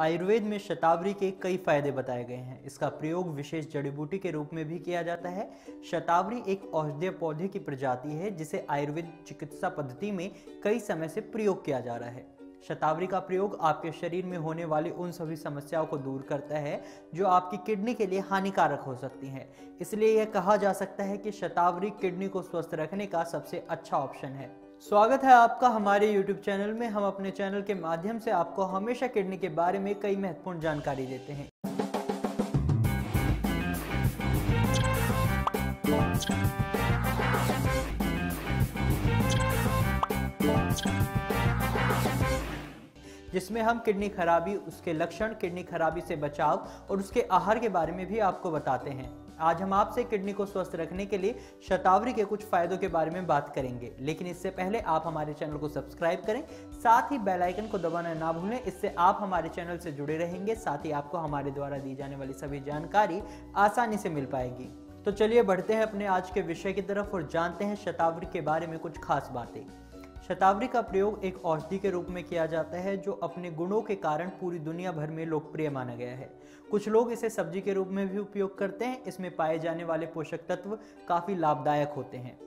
आयुर्वेद में शतावरी के कई फ़ायदे बताए गए हैं। इसका प्रयोग विशेष जड़ी बूटी के रूप में भी किया जाता है। शतावरी एक औषधीय पौधे की प्रजाति है, जिसे आयुर्वेद चिकित्सा पद्धति में कई समय से प्रयोग किया जा रहा है। शतावरी का प्रयोग आपके शरीर में होने वाली उन सभी समस्याओं को दूर करता है, जो आपकी किडनी के लिए हानिकारक हो सकती हैं। इसलिए यह कहा जा सकता है कि शतावरी किडनी को स्वस्थ रखने का सबसे अच्छा ऑप्शन है। स्वागत है आपका हमारे YouTube चैनल में। हम अपने चैनल के माध्यम से आपको हमेशा किडनी के बारे में कई महत्वपूर्ण जानकारी देते हैं। जिसमें हम किडनी खराबी, उसके लक्षण, किडनी खराबी से बचाव और उसके आहार के बारे में भी आपको बताते हैं। आज हम आपसे किडनी को स्वस्थ रखने के लिए शतावरी के कुछ फायदों के बारे में बात करेंगे। लेकिन इससे पहले आप हमारे चैनल को सब्सक्राइब करें, साथ ही बेल आइकन को दबाना ना भूलें। इससे आप हमारे चैनल से जुड़े रहेंगे, साथ ही आपको हमारे द्वारा दी जाने वाली सभी जानकारी आसानी से मिल पाएगी। तो चलिए बढ़ते हैं अपने आज के विषय की तरफ़ और जानते हैं शतावरी के बारे में कुछ खास बातें। शतावरी का प्रयोग एक औषधि के रूप में किया जाता है, जो अपने गुणों के कारण पूरी दुनिया भर में लोकप्रिय माना गया है। कुछ लोग इसे सब्ज़ी के रूप में भी उपयोग करते हैं। इसमें पाए जाने वाले पोषक तत्व काफ़ी लाभदायक होते हैं,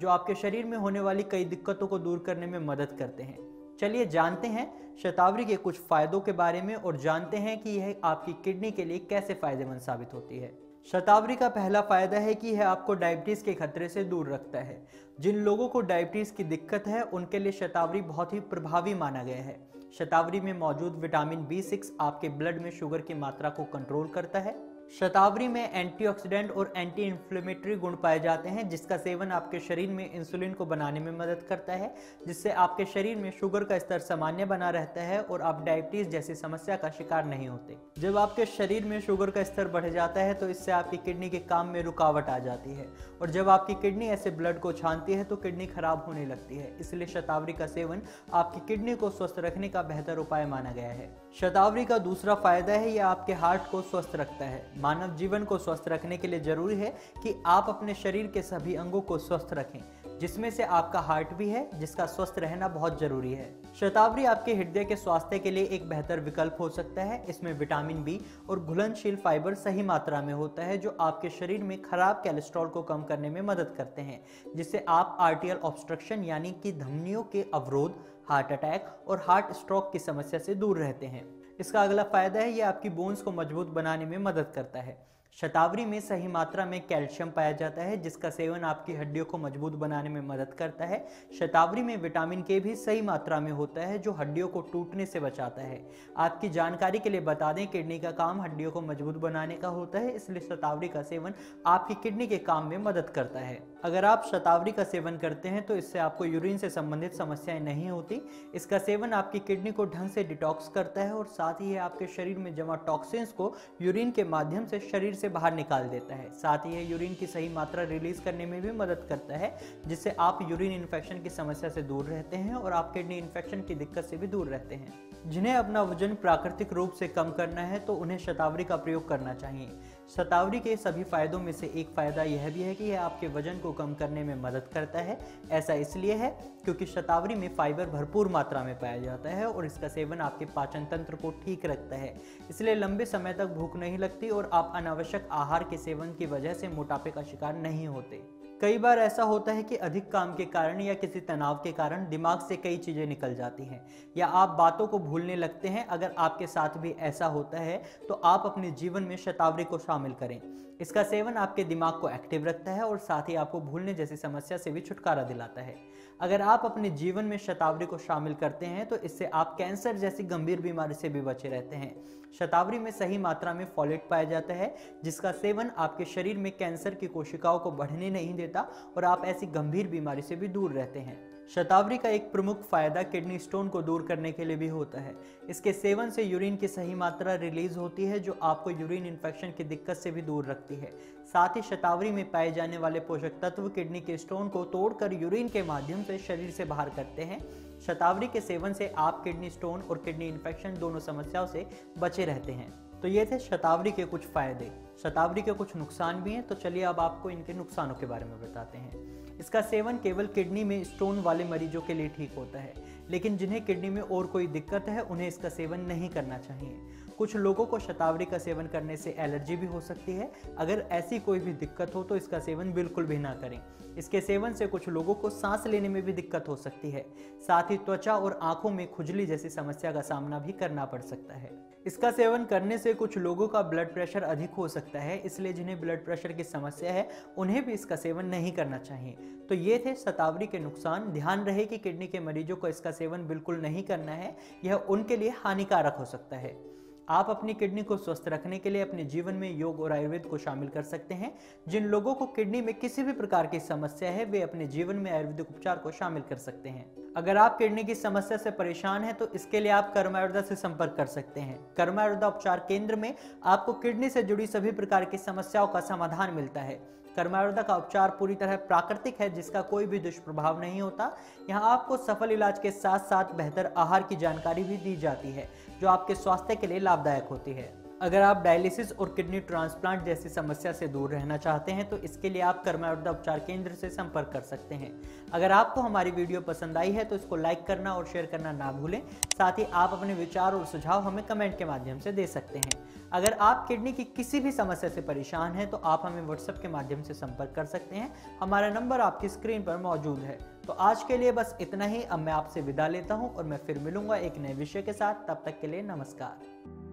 जो आपके शरीर में होने वाली कई दिक्कतों को दूर करने में मदद करते हैं। चलिए जानते हैं शतावरी के कुछ फायदों के बारे में और जानते हैं कि यह आपकी किडनी के लिए कैसे फ़ायदेमंद साबित होती है। शतावरी का पहला फ़ायदा है कि यह आपको डायबिटीज़ के खतरे से दूर रखता है। जिन लोगों को डायबिटीज़ की दिक्कत है, उनके लिए शतावरी बहुत ही प्रभावी माना गया है। शतावरी में मौजूद विटामिन बी सिक्स आपके ब्लड में शुगर की मात्रा को कंट्रोल करता है। शतावरी में एंटीऑक्सीडेंट और एंटी इन्फ्लेमेटरी गुण पाए जाते हैं, जिसका सेवन आपके शरीर में इंसुलिन को बनाने में मदद करता है, जिससे आपके शरीर में शुगर का स्तर सामान्य बना रहता है और आप डायबिटीज़ जैसी समस्या का शिकार नहीं होते। जब आपके शरीर में शुगर का स्तर बढ़ जाता है तो इससे आपकी किडनी के काम में रुकावट आ जाती है और जब आपकी किडनी ऐसे ब्लड को छानती है तो किडनी खराब होने लगती है। इसलिए शतावरी का सेवन आपकी किडनी को स्वस्थ रखने का बेहतर उपाय माना गया है। शतावरी का दूसरा फ़ायदा है यह आपके हार्ट को स्वस्थ रखता है। मानव जीवन को स्वस्थ रखने के लिए ज़रूरी है कि आप अपने शरीर के सभी अंगों को स्वस्थ रखें, जिसमें से आपका हार्ट भी है, जिसका स्वस्थ रहना बहुत ज़रूरी है। शतावरी आपके हृदय के स्वास्थ्य के लिए एक बेहतर विकल्प हो सकता है। इसमें विटामिन बी और घुलनशील फाइबर सही मात्रा में होता है, जो आपके शरीर में खराब कैलेस्ट्रॉल को कम करने में मदद करते हैं, जिससे आप आर्टियल ऑब्स्ट्रक्शन यानी कि धमनियों के अवरोध हार्ट अटैक और हार्ट स्ट्रोक की समस्या से दूर रहते हैं। इसका अगला फ़ायदा है ये आपकी बोन्स को मज़बूत बनाने में मदद करता है। शतावरी में सही मात्रा में कैल्शियम पाया जाता है, जिसका सेवन आपकी हड्डियों को मज़बूत बनाने में मदद करता है। शतावरी में विटामिन के भी सही मात्रा में होता है, जो हड्डियों को टूटने से बचाता है। आपकी जानकारी के लिए बता दें, किडनी का काम हड्डियों को मज़बूत बनाने का होता है, इसलिए शतावरी का सेवन आपकी किडनी के काम में मदद करता है। अगर आप शतावरी का सेवन करते हैं तो इससे आपको यूरिन से संबंधित समस्याएँ नहीं होती। इसका सेवन आपकी किडनी को ढंग से डिटॉक्स करता है, और साथ ही आपके शरीर में जमा टॉक्सिन्स को यूरिन के माध्यम से शरीर से बाहर निकाल देता है। साथ ही यह यूरिन की सही मात्रा रिलीज़ करने में भी मदद करता है, जिससे आप यूरिन इन्फेक्शन की समस्या से दूर रहते हैं और आप किडनी इन्फेक्शन की दिक्कत से भी दूर रहते हैं। जिन्हें अपना वज़न प्राकृतिक रूप से कम करना है तो उन्हें शतावरी का प्रयोग करना चाहिए। शतावरी के सभी फायदों में से एक फ़ायदा यह भी है कि यह आपके वज़न को कम करने में मदद करता है। ऐसा इसलिए है क्योंकि शतावरी में फाइबर भरपूर मात्रा में पाया जाता है और इसका सेवन आपके पाचन तंत्र को ठीक रखता है। इसलिए लंबे समय तक भूख नहीं लगती और आप अनावश्यक आहार के सेवन की वजह से मोटापे का शिकार नहीं होते। कई बार ऐसा होता है कि अधिक काम के कारण या किसी तनाव के कारण दिमाग से कई चीज़ें निकल जाती हैं या आप बातों को भूलने लगते हैं। अगर आपके साथ भी ऐसा होता है तो आप अपने जीवन में शतावरी को शामिल करें। इसका सेवन आपके दिमाग को एक्टिव रखता है और साथ ही आपको भूलने जैसी समस्या से भी छुटकारा दिलाता है। अगर आप अपने जीवन में शतावरी को शामिल करते हैं तो इससे आप कैंसर जैसी गंभीर बीमारी से भी बचे रहते हैं। शतावरी में सही मात्रा में फॉलेट पाया जाता है, जिसका सेवन आपके शरीर में कैंसर की कोशिकाओं को बढ़ने नहीं देता और आप ऐसी गंभीर बीमारी से भी दूर रहते हैं। शतावरी का एक प्रमुख फ़ायदा किडनी स्टोन को दूर करने के लिए भी होता है। इसके सेवन से यूरिन की सही मात्रा रिलीज़ होती है, जो आपको यूरिन इन्फेक्शन की दिक्कत से भी दूर रखती है। साथ ही शतावरी में पाए जाने वाले पोषक तत्व किडनी के स्टोन को तोड़कर यूरिन के माध्यम से शरीर से बाहर करते हैं। शतावरी के सेवन से आप किडनी स्टोन और किडनी इन्फेक्शन दोनों समस्याओं से बचे रहते हैं। तो ये थे शतावरी के कुछ फ़ायदे। शतावरी के कुछ नुकसान भी हैं तो चलिए अब आपको इनके नुकसानों के बारे में बताते हैं। इसका सेवन केवल किडनी में स्टोन वाले मरीजों के लिए ठीक होता है, लेकिन जिन्हें किडनी में और कोई दिक्कत है, उन्हें इसका सेवन नहीं करना चाहिए। कुछ लोगों को शतावरी का सेवन करने से एलर्जी भी हो सकती है। अगर ऐसी कोई भी दिक्कत हो तो इसका सेवन बिल्कुल भी ना करें। इसके सेवन से कुछ लोगों को सांस लेने में भी दिक्कत हो सकती है। साथ ही त्वचा और आँखों में खुजली जैसी समस्या का सामना भी करना पड़ सकता है। इसका सेवन करने से कुछ लोगों का ब्लड प्रेशर अधिक हो सकता है, इसलिए जिन्हें ब्लड प्रेशर की समस्या है, उन्हें भी इसका सेवन नहीं करना चाहिए। तो ये थे सतावरी के नुकसान। ध्यान रहे कि किडनी के मरीजों को इसका सेवन बिल्कुल नहीं करना है, यह उनके लिए हानिकारक हो सकता है। आप अपनी किडनी को स्वस्थ रखने के लिए अपने जीवन में योग और आयुर्वेद को शामिल कर सकते हैं। जिन लोगों को किडनी में किसी भी प्रकार की समस्या है, वे अपने जीवन में आयुर्वेदिक उपचार को शामिल कर सकते हैं। अगर आप किडनी की समस्या से परेशान हैं तो इसके लिए आप कर्मायुर्दा से संपर्क कर सकते हैं। कर्मायुर्दा उपचार केंद्र में आपको किडनी से जुड़ी सभी प्रकार की समस्याओं का समाधान मिलता है। कर्मायुर्दा का उपचार पूरी तरह प्राकृतिक है, जिसका कोई भी दुष्प्रभाव नहीं होता। यहाँ आपको सफल इलाज के साथ साथ बेहतर आहार की जानकारी भी दी जाती है, जो आपके स्वास्थ्य के लिए लाभदायक होती है। अगर आप डायलिसिस और किडनी ट्रांसप्लांट जैसी समस्या से दूर रहना चाहते हैं तो इसके लिए आप कर्मायुर्दा उपचार केंद्र से संपर्क कर सकते हैं। अगर आपको हमारी वीडियो पसंद आई है तो इसको लाइक करना और शेयर करना ना भूलें। साथ ही आप अपने विचार और सुझाव हमें कमेंट के माध्यम से दे सकते हैं। अगर आप किडनी की किसी भी समस्या से परेशान हैं तो आप हमें व्हाट्सएप के माध्यम से संपर्क कर सकते हैं। हमारा नंबर आपकी स्क्रीन पर मौजूद है। तो आज के लिए बस इतना ही। अब मैं आपसे विदा लेता हूँ और मैं फिर मिलूँगा एक नए विषय के साथ। तब तक के लिए नमस्कार।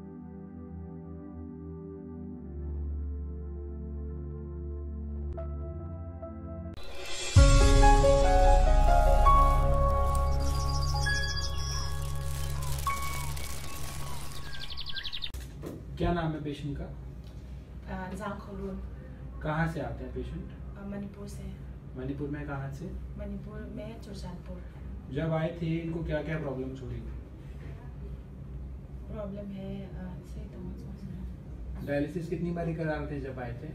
क्या नाम है पेशेंट का? खलून। कहाँ से आते हैं पेशेंट मणिपुर से। मणिपुर में कहाँ से? मणिपुर में चुरचानपुर। जब आए थे इनको क्या क्या प्रॉब्लम्स हो रही थी? प्रॉब्लम है से तो डायलिसिस कितनी बारी करा रहे थे जब आए थे?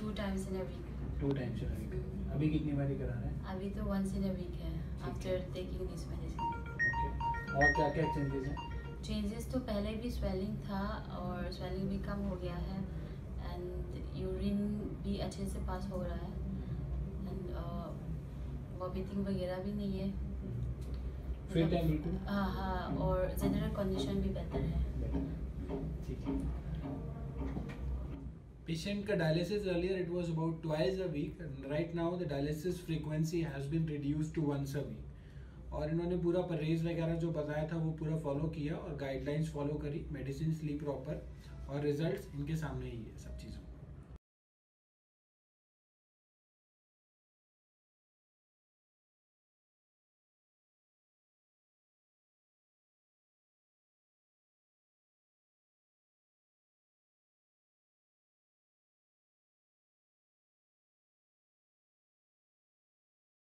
two times in a week. Two times in week अभी कितनी बारी करा रहे हैं? अभी तो once in a week है after taking this medicine. Okay और क्या क्या चेंजेस हैं? Changes तो पहले भी swelling था और swelling भी कम हो गया है and urine भी अच्छे से पास हो रहा है and uh, vomiting वगैरह भी नहीं है फिट है बिल्कुल हाँ हाँ और जनरल कंडीशन भी बेहतर है ठीक है पेशेंट का earlier it was about twice a week and right now the dialysis frequency has been reduced to once a week और इन्होंने पूरा परहेज वगैरह जो बताया था वो पूरा फॉलो किया और गाइडलाइंस फॉलो करी मेडिसिन ली प्रॉपर और रिज़ल्ट इनके सामने ही है सब चीज़ों